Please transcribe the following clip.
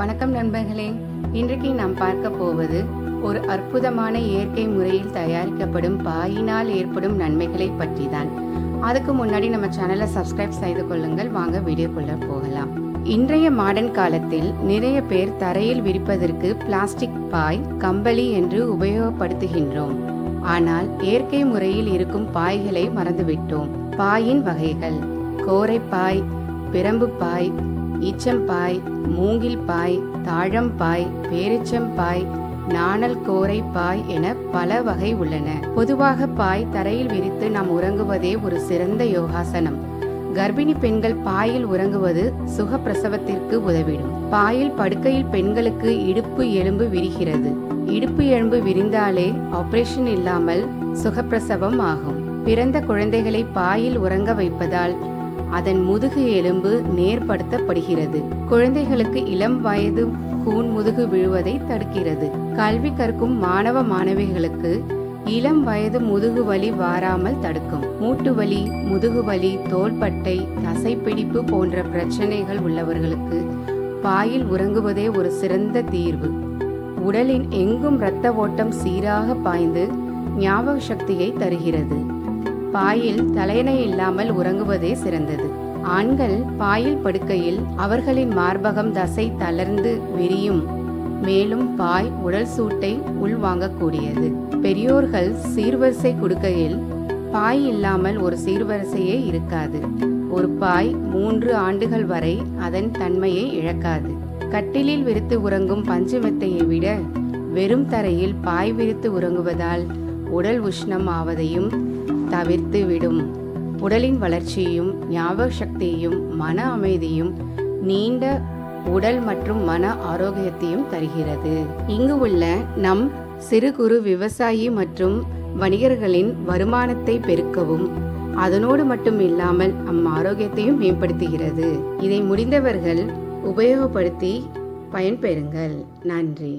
வணக்கம் நண்பர்களே. இன்றைக்கு நாம் பார்க்க போவது ஒரு அற்புதமான இயற்கை முறையில் தயாரிக்கப்படும் பாயினால் ஏற்படும் நன்மைகளை பற்றி தான் அதுக்கு முன்னாடி நம்ம சேனலை சப்ஸ்கிரைப் செய்து கொள்ளுங்கள். வாங்க வீடியோக்குள்ள போகலாம். இன்றைய மாடர்ன் காலத்தில் நிறைய பேர் தரையில் விரிப்பதற்கு பிளாஸ்டிக் பாய் கம்பளி என்று உபயோகப்படுத்துகின்றோம். ஆனால் இயற்கை முறையில் இருக்கும் பாய்களை மறந்துவிட்டோம். பாயின் வகைகள் கோரைப்பாய் பிரம்பு பாய் ஈச்சம்பாய் மூங்கில் பாய் தாழம்பாய் பேரிச்சம்பாய் நாணல் கோரை பாய் என பல வகை உள்ளன. பொதுவாக பாய் தரையில் விரித்து நாம் உறங்குவதே ஒரு சிறந்த யோகாசனம். கர்ப்பிணி பெண்கள் பாயில் உறங்குவது சுகப்பிரசவத்திற்கு உதவிடும். பாயில் படுக்கையில் பெண்களுக்கு இடுப்பு எலும்பு விரிகிறது. இடுப்பு எலும்பு விரிந்தாலே ஆபரேஷன் இல்லாமல் சுகப்பிரசவம் ஆகும். பிறந்த குழந்தைகளை பாயில் உறங்க வைப்பதால் அதன் முதுகு எலும்பு நேர்படுத்தப்படுகிறது. குழந்தைகளுக்கு இளம் வயது கூன் முதுகு விழுவதை தடுக்கிறது. கல்வி கற்கும் மாணவ மாணவிகளுக்கு இளம் வயது முதுகு வலி வாராமல் தடுக்கும். மூட்டு வலி முதுகு வலி தோள்பட்டை தசைப்பிடிப்பு போன்ற பிரச்சனைகள் உள்ளவர்களுக்கு பாயில் உறங்குவதே ஒரு சிறந்த தீர்வு. உடலின் எங்கும் இரத்த ஓட்டம் சீராக பாய்ந்து ஞாபக சக்தியை தருகிறது. பாயில் தலையணை இல்லாமல் உறங்குவதே சிறந்தது. ஆண்கள் பாயில் படுக்கையில் அவர்களின் மார்பகம் தசை தளர்ந்து விரியும். மேலும் பாய் உடல் சூட்டை உள்வாங்கக்கூடியது பெரியோர்கள் சீர்வரிசை கொடுக்கையில் பாய் இல்லாமல் ஒரு சீர்வரிசையே இருக்காது. ஒரு பாய் மூன்று ஆண்டுகள் வரை அதன் தன்மையை இழக்காது. கட்டிலில் விரித்து உறங்கும் பஞ்சு மெத்தையை விட வெறும் தரையில் பாய் விரித்து உறங்குவதால் உடல் உஷ்ணம் ஆவதையும் தவிர்த்து விடும். உடலின் வளர்ச்சியும் ஞாபக சக்தியையும் மன அமைதியும் நீண்ட உடல் மற்றும் மன ஆரோக்கியத்தையும் தருகிறது. இங்கு உள்ள நம் சிறு குறு விவசாயி மற்றும் வணிகர்களின் வருமானத்தை பெருக்கவும் அதனோடு மட்டும் இல்லாமல் நம் ஆரோக்கியத்தையும் மேம்படுத்துகிறது. இதை முடிந்தவர்கள் உபயோகப்படுத்தி பயன்பெறுங்கள். நன்றி.